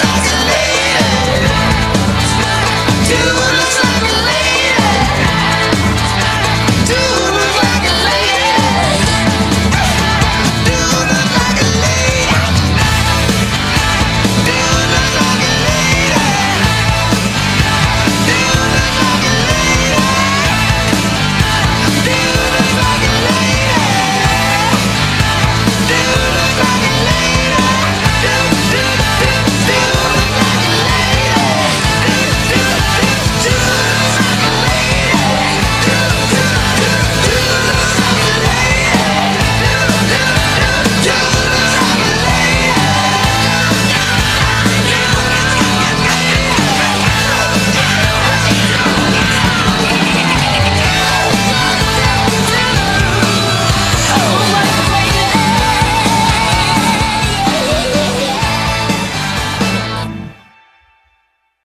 Shut